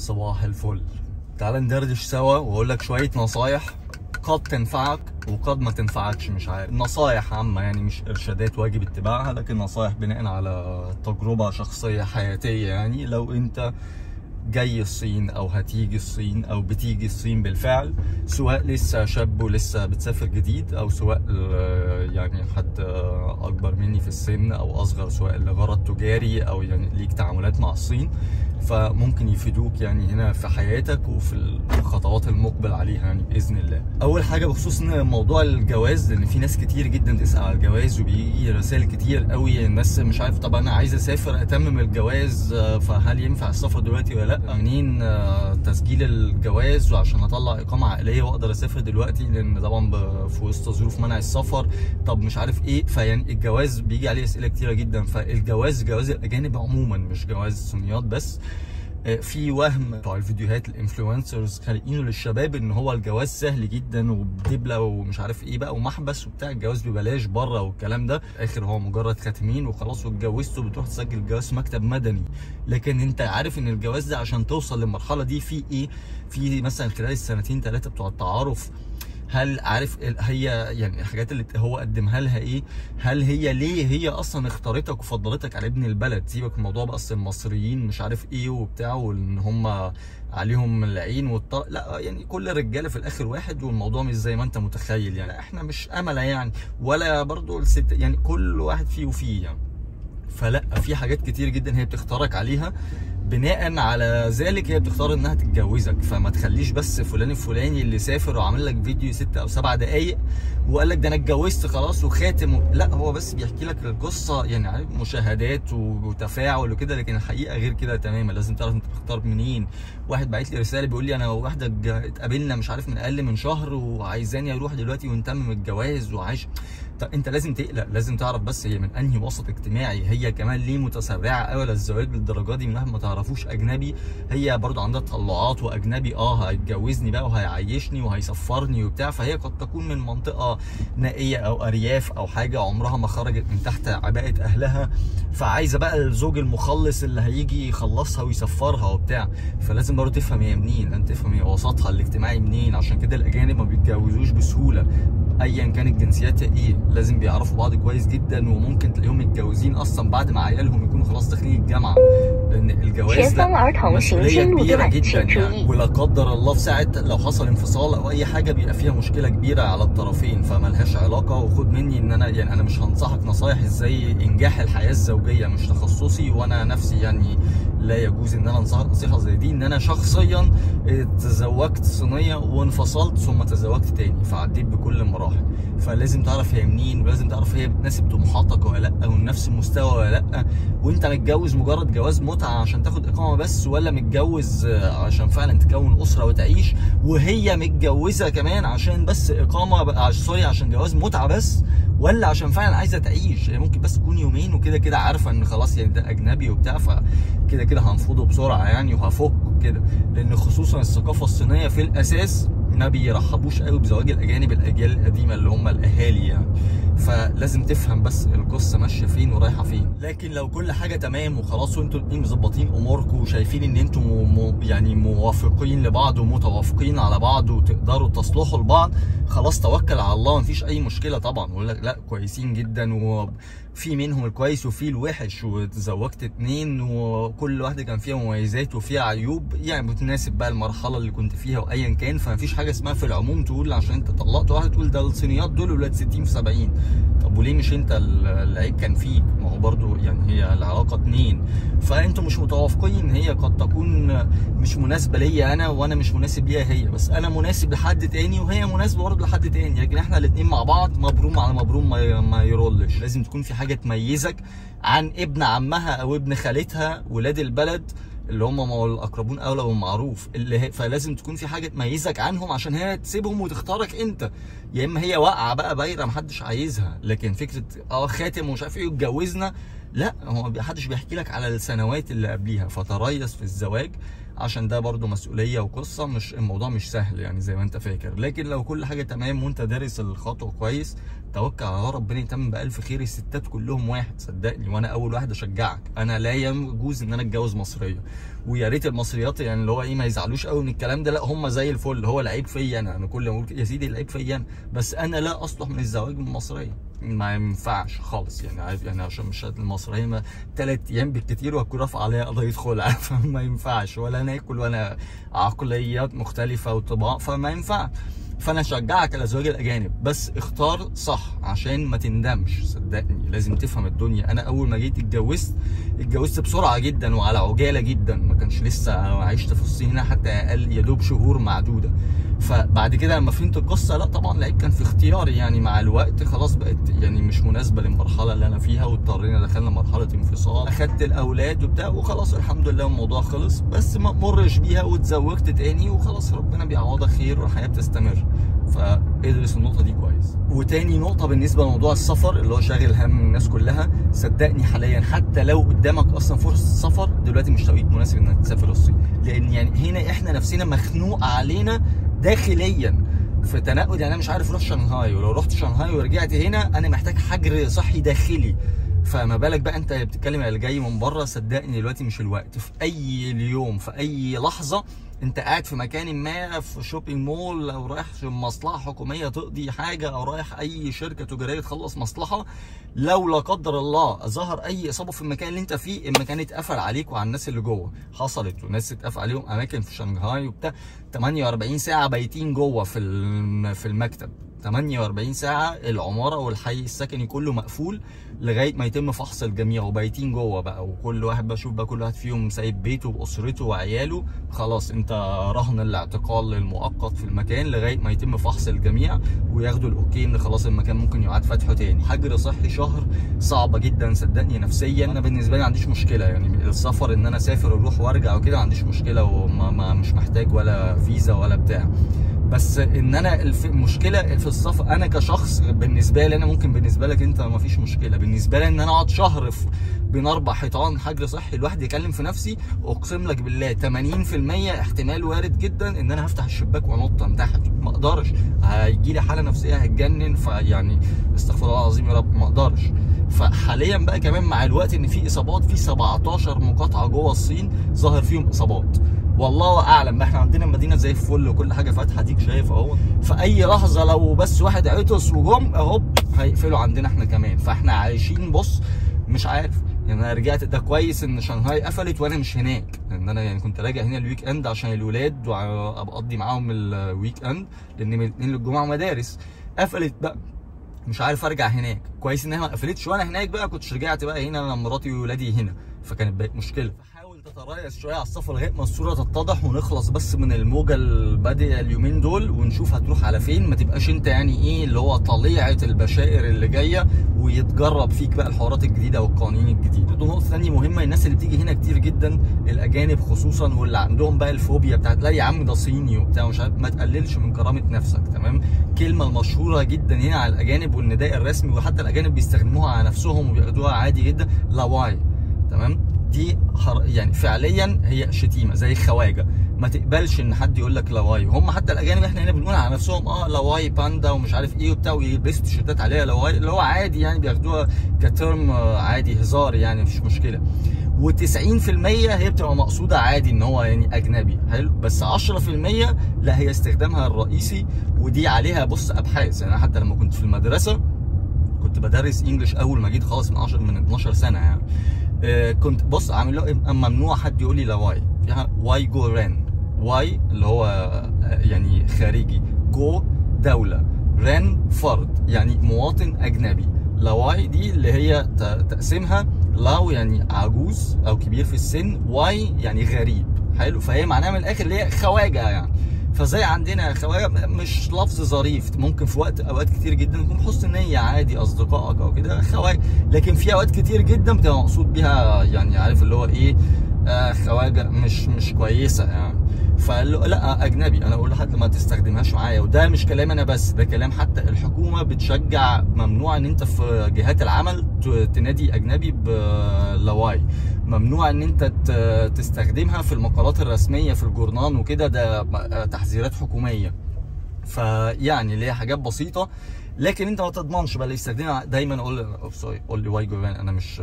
صباح الفل. تعال ندردش سوا وأقول لك شوية نصايح قد تنفعك وقد ما تنفعكش مش عارف. نصايح عامة يعني مش إرشادات واجب اتباعها لكن نصايح بناء على تجربة شخصية حياتية يعني. لو أنت جاي الصين أو هتيجي الصين أو بتيجي الصين بالفعل سواء لسه شاب ولسه بتسافر جديد أو سواء آه، يعني حد آه، أكبر مني في السن أو أصغر سواء لغرض تجاري أو يعني ليك تعاملات مع الصين فممكن يفيدوك يعني هنا في حياتك وفي الخطوات المقبل عليها يعني بإذن الله. أول حاجة بخصوص موضوع الجواز لأن في ناس كتير جدا تسال على الجواز وبيجي رسائل كتير قوي. الناس مش عارف طب أنا عايز أسافر اتمم الجواز فهل ينفع السفر دلوقتي ولا لأ؟ منين آه، تسجيل الجواز وعشان أطلع إقامة عائلية وأقدر أسافر دلوقتي؟ لأن طبعا في وسط ظروف منع السفر. طب مش عارف إيه فيعني الجواز بيجي عليه أسئلة كتيرة جدا. فالجواز جواز الأجانب عموما مش جواز الصينيات بس. في وهم بتوع الفيديوهات الإنفلونسرز خالقينه للشباب إن هو الجواز سهل جدا وبدبلة ومش عارف إيه بقى ومحبس وبتاع الجواز ببلاش بره والكلام ده. آخر هو مجرد خاتمين وخلاص واتجوزت وبتروح تسجل الجواز في مكتب مدني. لكن أنت عارف إن الجواز ده عشان توصل للمرحلة دي في إيه؟ في مثلا خلال السنتين ثلاثة بتوع التعارف هل عارف هي يعني الحاجات اللي هو قدمها لها إيه؟ هل هي ليه هي أصلا اختارتك وفضلتك على ابن البلد؟ سيبك الموضوع بقى أصل المصريين مش عارف إيه وبتاع وإن هم عليهم العين والطرق. لا يعني كل الرجاله في الآخر واحد والموضوع مش زي ما أنت متخيل. يعني إحنا مش أملة يعني ولا برضو الست يعني كل واحد فيه وفيه يعني. فلا في حاجات كتير جدا هي بتختارك عليها. بناء على ذلك هي بتختار إنها تتجوزك. فما تخليش بس فلان الفلاني اللي سافر وعمل لك فيديو ست أو سبع دقايق وقال لك ده أنا اتجوزت خلاص وخاتم. لا هو بس بيحكي لك القصة يعني مشاهدات وتفاعل وكده لكن الحقيقة غير كده تماما. لازم تعرف أنت بتختار منين. واحد بعت لي رسالة بيقول لي أنا وواحده ج- اتقابلنا مش عارف من أقل من شهر وعايزاني أروح دلوقتي ونتمم الجواز وعايش. انت لازم تقلق لازم تعرف بس هي من انهي وسط اجتماعي هي كمان ليه متسرعة قوي للزواج للدرجه دي؟ منها ما تعرفوش أجنبي هي برضو عندها تطلعات وأجنبي آه هيتجوزني بقى وهيعيشني وهيسفرني وبتاع فهي قد تكون من منطقة نائية أو أرياف أو حاجة عمرها ما خرجت من تحت عباءة أهلها فعايزة بقى الزوج المخلص اللي هيجي يخلصها ويسفرها وبتاع. فلازم برضو تفهم هي منين انت تفهم هي وسطها الاجتماعي منين عشان كده الأجانب ما بيتجوزوش بسهولة ايا كانت جنسياتها إيه. لازم بيعرفوا بعض كويس جدا وممكن تلاقيهم متجوزين أصلا بعد ما عيالهم يكونوا خلاص داخلين الجامعة. لأن الجواز ده مسؤولية كبيرة جدا يعني. ولا قدر الله في ساعة لو حصل انفصال أو أي حاجة بيبقى فيها مشكلة كبيرة على الطرفين فملهاش علاقة. وخد مني إن أنا يعني أنا مش هنصحك نصايح إزاي إنجاح الحياة الزوجية مش تخصصي. وأنا نفسي يعني لا يجوز إن أنا انصحك نصيحة زي دي. إن أنا شخصيا تزوجت صينية وانفصلت ثم تزوجت تاني فعديت بكل المراحل فلازم تعرف هي منين ولازم تعرف هي بتناسب طموحاتك ولا لأ ونفس المستوى ولا لأ. وأنت متجوز مجرد جواز متعة عشان تاخد إقامة بس ولا متجوز آه، عشان فعلا تكون أسرة وتعيش وهي متجوزة كمان عشان بس إقامة عش- سوري عشان جواز متعة بس ولا عشان فعلا عايزة تعيش. هي ممكن بس تكون يومين وكده كده عارفة إن خلاص يعني ده أجنبي وبتاع فكده كده هنفضه بسرعة يعني وهفك كده لأن خصوصا الثقافة الصينية في الأساس ما بيرحبوش قوي بزواج الأجانب الأجيال القديمة اللي هم الأهالي يعني. فلازم تفهم بس القصة ماشية فين ورايحة فين. لكن لو كل حاجة تمام وخلاص وانتوا الاتنين مظبطين أموركم وشايفين إن أنتوا م... م... يعني موافقين لبعض ومتوافقين على بعض وتقدروا تصلحوا لبعض خلاص توكل على الله مفيش أي مشكلة طبعا. لك لا كويسين جدا وفي منهم الكويس وفي الوحش وتزوجت اتنين وكل واحدة كان فيها مميزات وفيها عيوب. يعني بتناسب بقى المرحلة اللي كنت فيها وايا كان فمفيش حاجة اسمها في العموم تقول عشان انت طلقت واحد تقول ده الصينيات دول ولاد 60 في 70 طب وليه مش انت ال- العيب كان فيك ما هو برضو يعني هي العلاقة اتنين. فانتوا مش متوافقين هي قد تكون مش مناسبة ليا أنا وأنا مش مناسب ليها هي. بس أنا مناسب لحد تاني وهي مناسبة برضه لحد تاني. لكن إحنا الاتنين مع بعض مبروم على مبروم ما ما يرولش لازم تكون في حاجة تميزك عن ابن عمها أو ابن خالتها ولاد البلد اللي هم ما هو الأقربون اولى بالمعروف اللي فلازم تكون في حاجة تميزك عنهم عشان هي تسيبهم وتختارك أنت. يا إما هي واقعة بقى بايرة محدش عايزها لكن فكرة آه خاتم ومش عارف إيه واتجوزنا لا هو محدش بيحكي لك على السنوات اللي قبليها فتريث في الزواج عشان ده برضو مسؤولية وقصة مش الموضوع مش سهل يعني زي ما انت فاكر. لكن لو كل حاجة تمام وانت دارس الخطوة كويس توكل على ربنا يتم بألف خير الستات كلهم واحد صدقني وأنا أول واحد أشجعك. أنا لا يجوز إن أنا أتجوز مصرية. ويا ريت المصريات يعني اللي هو إيه ما يزعلوش قوي من الكلام ده لا هم زي الفل هو العيب فيا أنا. أنا كل ما أقول يا سيدي العيب فيا أنا. بس أنا لا أصلح من الزواج من مصرية. ما ينفعش خالص. يعني عارف يعني عشان مش المصريه ما ثلاث أيام بالكتير وهتكون رافع عليها قضية خلع. فما ينفعش. ولا ناكل ولا عقليات مختلفة وطباع فما ينفعش فأنا أشجعك على الازواج الأجانب. بس اختار صح عشان ما تندمش. صدقني لازم تفهم الدنيا. أنا أول ما جيت اتجوزت اتجوزت بسرعة جدا وعلى عجالة جدا. ما كانش لسه عشت في الصين حتى أقل يا دوب شهور معدودة. فبعد كده لما فهمت القصة لا طبعا العيب كان في اختياري. يعني مع الوقت خلاص بقت يعني مش مناسبة للمرحلة اللي أنا فيها واضطرينا دخلنا مرحلة انفصال. أخدت الأولاد وبتاع وخلاص الحمد لله الموضوع خلص. بس ما مرش بيها واتزوجت تاني وخلاص ربنا بيعوضك خير والحياة بتستمر. فادرس النقطة دي كويس. وتاني نقطة بالنسبة لموضوع السفر اللي هو شاغل هم الناس كلها. صدقني حاليا حتى لو قدامك أصلا فرصة سفر دلوقتي مش توقيت مناسب إنك تسافر الصين. لأن يعني هنا إحنا نفسنا مخنوق علينا داخليا في تنقل يعني أنا مش عارف أروح شنغهاي ولو رحت شنغهاي ورجعت هنا أنا محتاج حجر صحي داخلي. فما بالك بقى أنت بتتكلم على اللي جاي من بره صدقني دلوقتي مش الوقت. في أي اليوم في أي لحظة انت قاعد في مكان ما في شوبينج مول أو رايح مصلحة حكومية تقضي حاجة أو رايح أي شركة تجارية تخلص مصلحة لو لا قدر الله ظهر أي إصابة في المكان اللي انت فيه المكان اتقفل عليك وعلى الناس اللي جوه. حصلت وناس اتقفل عليهم أماكن في شنغهاي وبتاع 48 ساعة بايتين جوه في في المكتب. 48 ساعة العمارة والحي السكني كله مقفول لغاية ما يتم فحص الجميع وبايتين جوه بقى. وكل واحد بشوف بقى كل واحد فيهم سايب بيته وأسرته وعياله. خلاص انت رهن الاعتقال المؤقت في المكان لغاية ما يتم فحص الجميع وياخدوا الأوكي إن خلاص المكان ممكن يعاد فتحه تاني. حجر صحي شهر صعبة جدا صدقني نفسيا. أنا بالنسبة لي ما عنديش مشكلة يعني. السفر إن أنا أسافر أروح وأرجع وكده ما عنديش مشكلة وما مش محتاج ولا فيزا ولا بتاع. بس إن أنا المشكلة في السفر أنا كشخص بالنسبة لي أنا ممكن بالنسبة لك أنت ما فيش مشكلة. بالنسبة لي إن أنا أقعد شهر في بين أربع حيطان حجر صحي الواحد يكلم في نفسي أقسم لك بالله 80% احتمال وارد جدا إن أنا هفتح الشباك وأنط من تحت. ما أقدرش. هيجي لي حالة نفسية هتجنن فيعني استغفر الله العظيم يا رب ما أقدرش. فحاليا بقى كمان مع الوقت إن في إصابات في 17 مقاطعة جوه الصين ظاهر فيهم إصابات. والله أعلم. بقى إحنا عندنا مدينة زي الفل وكل حاجة فاتحة. ديك شايف أهو. في أي لحظة لو بس واحد عطس وجم أهو هيقفلوا عندنا إحنا كمان. فإحنا عايشين بص مش عارف. يعني أنا رجعت ده كويس إن شنغهاي قفلت وأنا مش هناك. لأن أنا يعني كنت راجع هنا ال weekend عشان الولاد وابقضي معاهم ال weekend لأن من الاثنين للجمعه مدارس. قفلت بقى. مش عارف أرجع هناك. كويس انها ما قفلتش وأنا هناك بقى. كنتش رجعت بقى هنا أنا مراتي وولادي هنا. فكانت بقت مشكلة. تتريث شوية على السفر لغايه ما الصورة تتضح ونخلص بس من الموجة البادية اليومين دول ونشوف هتروح على فين. ما تبقاش انت يعني إيه اللي هو طليعة البشائر اللي جاية ويتجرب فيك بقى الحوارات الجديدة والقوانين الجديدة. دي نقطة ثانية مهمة. الناس اللي بتيجي هنا كتير جدا الأجانب خصوصا واللي عندهم بقى الفوبيا بتاعت لا يا عم ده صيني وبتاع مش عارف ما تقللش من كرامة نفسك. تمام؟ الكلمة المشهوره جدا هنا على الأجانب والنداء الرسمي وحتى الأجانب بيستخدموها على نفسهم وبياخدوها عادي جدا. لاواي تمام؟ دي حر... يعني فعليا هي شتيمة زي الخواجه ما تقبلش إن حد يقول لك 老外. هم حتى الأجانب إحنا هنا بنقول على نفسهم آه 老外 باندا ومش عارف إيه وبتاع ويلبسوا تيشيرتات عليها 老外 اللي هو عادي يعني بياخدوها ك term عادي هزار يعني مفيش مشكلة. و90% هي بتبقى مقصودة عادي إن هو يعني أجنبي. حلو؟ بس 10% لا هي استخدامها الرئيسي ودي عليها بص أبحاث. يعني حتى لما كنت في المدرسة كنت بدرس English أول ما جيت خالص من 10 من 12 سنة يعني. آه كنت بص عامل له ممنوع حد يقول لي 老外. فيها 外 国 人 外 اللي هو يعني خارجي. جو دولة. 人 فرد. يعني مواطن أجنبي. 老外 دي اللي هي تقسيمها 老 يعني عجوز أو كبير في السن. 外 يعني غريب. حلو. فهي معناها من الآخر اللي هي خواجة يعني. فزي عندنا خواجه مش لفظ ظريف ممكن في وقت أوقات كتير جدا يكون حسن نية عادي أصدقائك أو كده خواجه لكن في أوقات كتير جدا بتبقى مقصود بيها يعني عارف اللي هو إيه؟ آه خواجه مش مش كويسة يعني فقال له لا أجنبي أنا بقول لحد ما تستخدمهاش معايا. وده مش كلام أنا بس ده كلام حتى الحكومة بتشجع ممنوع إن أنت في جهات العمل تنادي أجنبي بلواي ممنوع إن أنت تستخدمها في المقالات الرسمية في الجورنان وكده ده تحذيرات حكومية. فيعني اللي هي حاجات بسيطة لكن أنت ما تضمنش بقى اللي يستخدمها. دايما أقول sorry قول لي واي جوفان أنا مش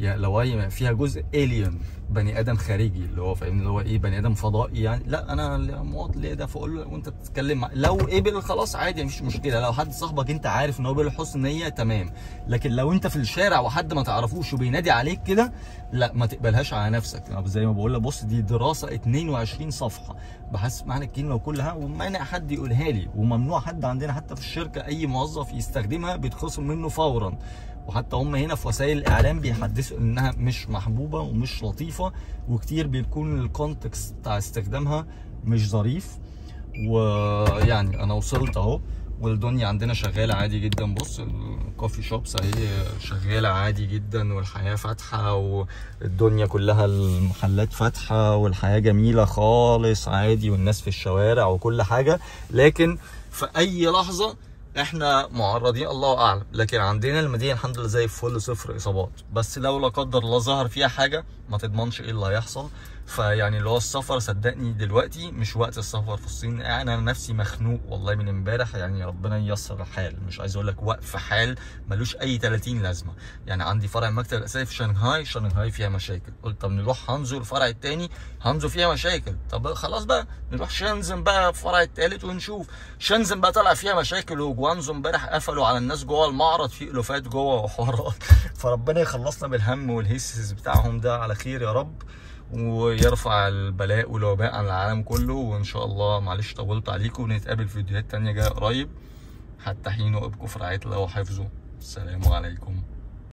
يا 老外 فيها جزء alien بني آدم خارجي اللي هو فاهمني اللي هو إيه بني آدم فضائي يعني. لا أنا المواطن ليه ده؟ فأقول له وأنت بتتكلم مع لو قبل خلاص عادي مفيش مشكلة. لو حد صاحبك أنت عارف إن هو قبل حسن نية تمام. لكن لو أنت في الشارع وحد ما تعرفوش وبينادي عليك كده لا ما تقبلهاش على نفسك. زي ما بقول لك بص دي دراسة 22 صفحة. بحث معنى الكلمة كلها ومانع حد يقولها لي. وممنوع حد عندنا حتى في الشركة أي موظف يستخدمها بيتخصم منه فورا. وحتى هم هنا في وسائل الإعلام بيحدثوا إنها مش محبوبة ومش لطيفة وكتير بيكون الكونتكست بتاع استخدامها مش ظريف. ويعني أنا وصلت أهو والدنيا عندنا شغالة عادي جدا. بص الكوفي شوبس أهي شغالة عادي جدا والحياة فاتحة والدنيا كلها المحلات فاتحة والحياة جميلة خالص عادي والناس في الشوارع وكل حاجة. لكن في أي لحظة إحنا معرضين الله أعلم. لكن عندنا المدينة الحمد لله زي الفل صفر إصابات. بس لو لا قدر الله ظهر فيها حاجة ما تضمنش إيه اللي هيحصل. فيعني اللي هو السفر صدقني دلوقتي مش وقت السفر في الصين. أنا نفسي مخنوق والله من امبارح يعني ربنا ييسر الحال مش عايز أقول لك وقف حال ملوش أي 30 لازمة. يعني عندي فرع المكتب الاساسي في شنغهاي شنغهاي فيها مشاكل. قلت طب نروح هانزو الفرع الثاني هانزو فيها مشاكل. طب خلاص بقى نروح شنزن بقى الفرع الثالث ونشوف. شنزن بقى طلع فيها مشاكل وجوانزو امبارح قفلوا على الناس جوه المعرض في إلوفات جوه وحوارات. فربنا يخلصنا بالهم والهيسس بتاعهم ده على خير يا رب ويرفع البلاء والوباء عن العالم كله وإن شاء الله معلش طولت عليكم ونتقابل في فيديوهات تانية جاية قريب. حتى حين ابقوا في رعاية الله وحفظه. السلام عليكم.